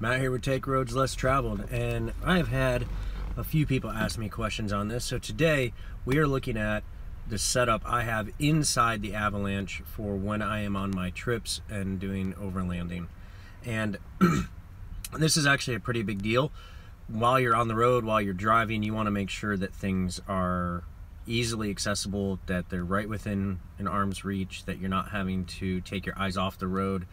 Matt here with Take Roads Less Traveled, and I've had a few people ask me questions on this. So today we are looking at the setup I have inside the Avalanche for when I am on my trips and doing overlanding. And this is actually a pretty big deal. While you're on the road, while you're driving, you want to make sure that things are easily accessible, that they're right within an arm's reach, that you're not having to take your eyes off the road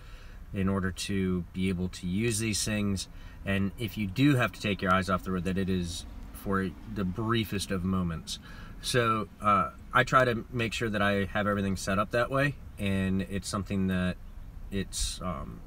in order to be able to use these things. And if you do have to take your eyes off the road, that it is for the briefest of moments. So uh, I try to make sure that I have everything set up that way, and it's something that it's um,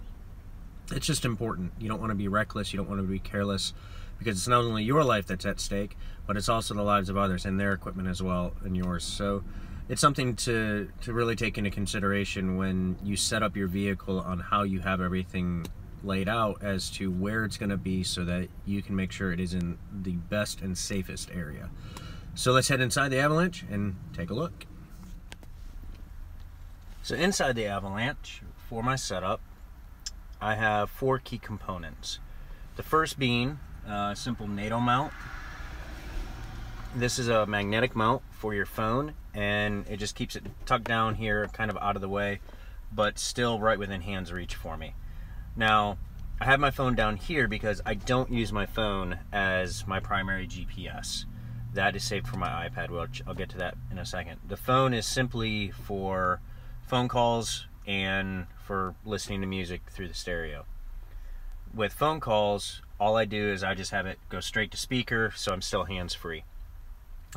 it's just important. You don't want to be reckless. You don't want to be careless because it's not only your life that's at stake, but it's also the lives of others and their equipment as well and yours. So it's something to to really take into consideration when you set up your vehicle on how you have everything laid out as to where it's going to be so that you can make sure it is in the best and safest area. So let's head inside the Avalanche and take a look. So inside the Avalanche, for my setup, I have four key components. The first being a simple NATO mount. This is a magnetic mount for your phone and it just keeps it tucked down here kind of out of the way but still right within hands reach for me. Now I have my phone down here because I don't use my phone as my primary GPS. That is saved for my iPad, which I'll get to that in a second. The phone is simply for phone calls and for listening to music through the stereo. With phone calls, all I do is I just have it go straight to speaker, so I'm still hands free.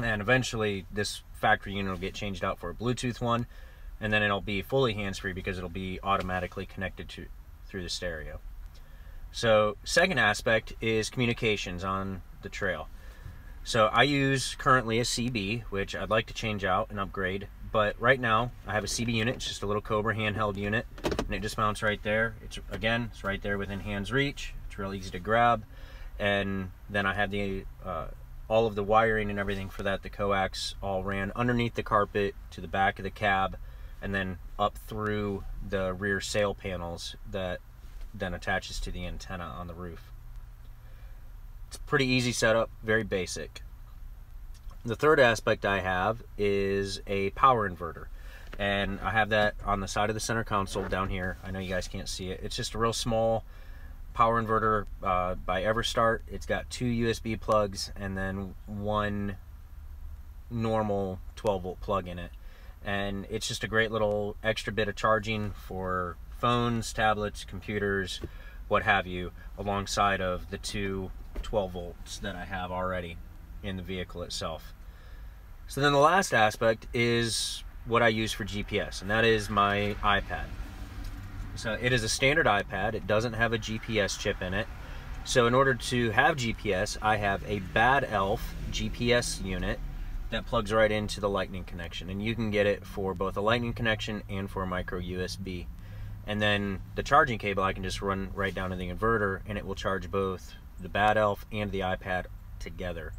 And eventually, this factory unit will get changed out for a Bluetooth one, and then it'll be fully hands free because it'll be automatically connected to through the stereo. So, second aspect is communications on the trail. So, I use currently a CB, which I'd like to change out and upgrade. But right now, I have a CB unit. It's just a little Cobra handheld unit, and it just mounts right there. It's again, it's right there within hands reach. It's real easy to grab. And then I have the uh, all of the wiring and everything for that, the coax, all ran underneath the carpet to the back of the cab, and then up through the rear sail panels that then attaches to the antenna on the roof. It's pretty easy setup, very basic. The third aspect I have is a power inverter. And I have that on the side of the center console down here. I know you guys can't see it. It's just a real small power inverter uh, by Everstart. It's got two USB plugs and then one normal 12 volt plug in it. And it's just a great little extra bit of charging for phones, tablets, computers, what have you, alongside of the two 12 volts that I have already in the vehicle itself. So then the last aspect is what I use for GPS, and that is my iPad. So it is a standard iPad. It doesn't have a GPS chip in it. So in order to have GPS, I have a Bad Elf GPS unit that plugs right into the lightning connection and you can get it for both a lightning connection and for a micro USB and then the charging cable I can just run right down to the inverter and it will charge both the Bad Elf and the iPad together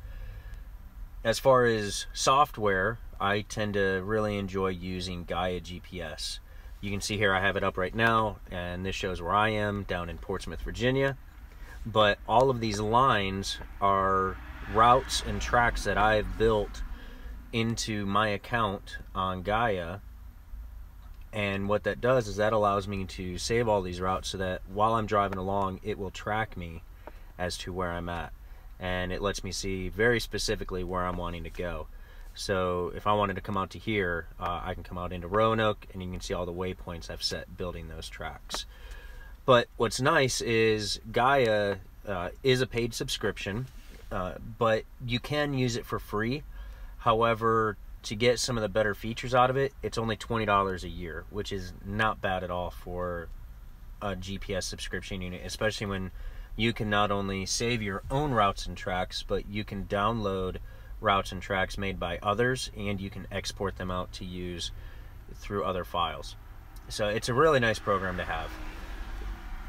as far as software I tend to really enjoy using Gaia GPS you can see here I have it up right now and this shows where I am down in Portsmouth Virginia but all of these lines are routes and tracks that I've built into my account on Gaia. And what that does is that allows me to save all these routes so that while I'm driving along, it will track me as to where I'm at. And it lets me see very specifically where I'm wanting to go. So if I wanted to come out to here, uh, I can come out into Roanoke and you can see all the waypoints I've set building those tracks. But what's nice is Gaia uh, is a paid subscription, uh, but you can use it for free. However, to get some of the better features out of it, it's only $20 a year, which is not bad at all for a GPS subscription unit, especially when you can not only save your own routes and tracks, but you can download routes and tracks made by others and you can export them out to use through other files. So it's a really nice program to have.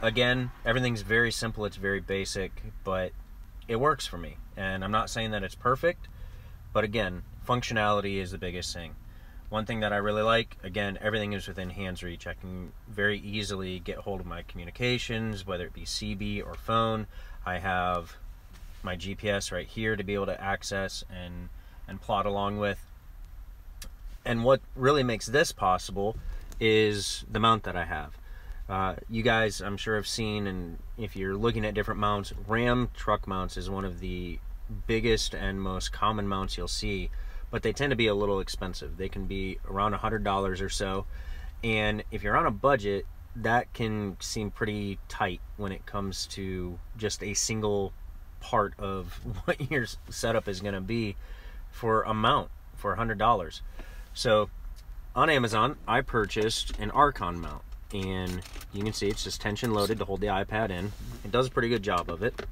Again, everything's very simple, it's very basic, but it works for me. And I'm not saying that it's perfect, but again, functionality is the biggest thing. One thing that I really like, again, everything is within hands reach. I can very easily get hold of my communications, whether it be CB or phone. I have my GPS right here to be able to access and and plot along with. And what really makes this possible is the mount that I have. Uh, you guys, I'm sure, have seen, and if you're looking at different mounts, Ram truck mounts is one of the biggest and most common mounts you'll see but they tend to be a little expensive. They can be around a $100 or so. And if you're on a budget, that can seem pretty tight when it comes to just a single part of what your setup is going to be for a mount for $100. So on Amazon, I purchased an Arkon mount. And you can see it's just tension loaded to hold the iPad in. It does a pretty good job of it.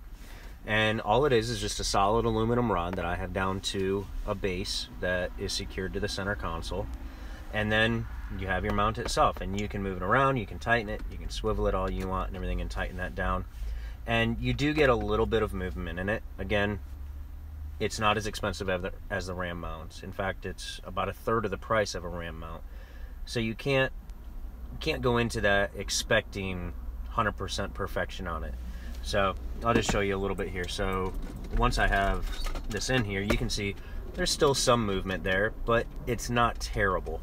And all it is is just a solid aluminum rod that I have down to a base that is secured to the center console. And then you have your mount itself and you can move it around, you can tighten it, you can swivel it all you want and everything and tighten that down. And you do get a little bit of movement in it. Again, it's not as expensive as the, as the RAM mounts. In fact, it's about a third of the price of a RAM mount. So you can't can't go into that expecting 100% perfection on it. So I'll just show you a little bit here. So once I have this in here, you can see there's still some movement there, but it's not terrible.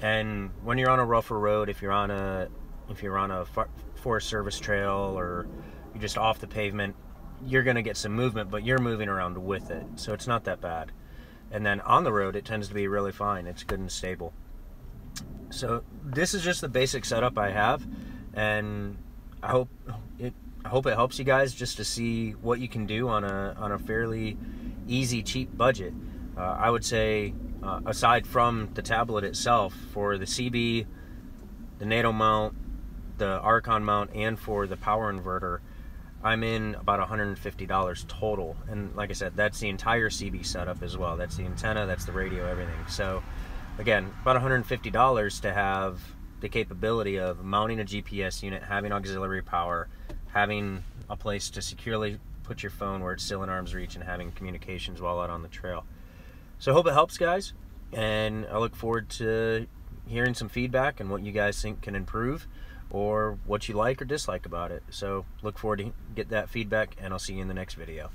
And when you're on a rougher road, if you're on a if you're on a Forest Service trail or just off the pavement, you're going to get some movement, but you're moving around with it. So it's not that bad. And then on the road, it tends to be really fine. It's good and stable. So this is just the basic setup I have, and I hope it I hope it helps you guys just to see what you can do on a on a fairly easy, cheap budget. Uh, I would say, uh, aside from the tablet itself, for the CB, the NATO mount, the Arkon mount, and for the power inverter, I'm in about $150 total. And like I said, that's the entire CB setup as well. That's the antenna, that's the radio, everything. So again, about $150 to have the capability of mounting a GPS unit, having auxiliary power, having a place to securely put your phone where it's still in arm's reach and having communications while out on the trail. So I hope it helps, guys, and I look forward to hearing some feedback and what you guys think can improve or what you like or dislike about it. So look forward to get that feedback, and I'll see you in the next video.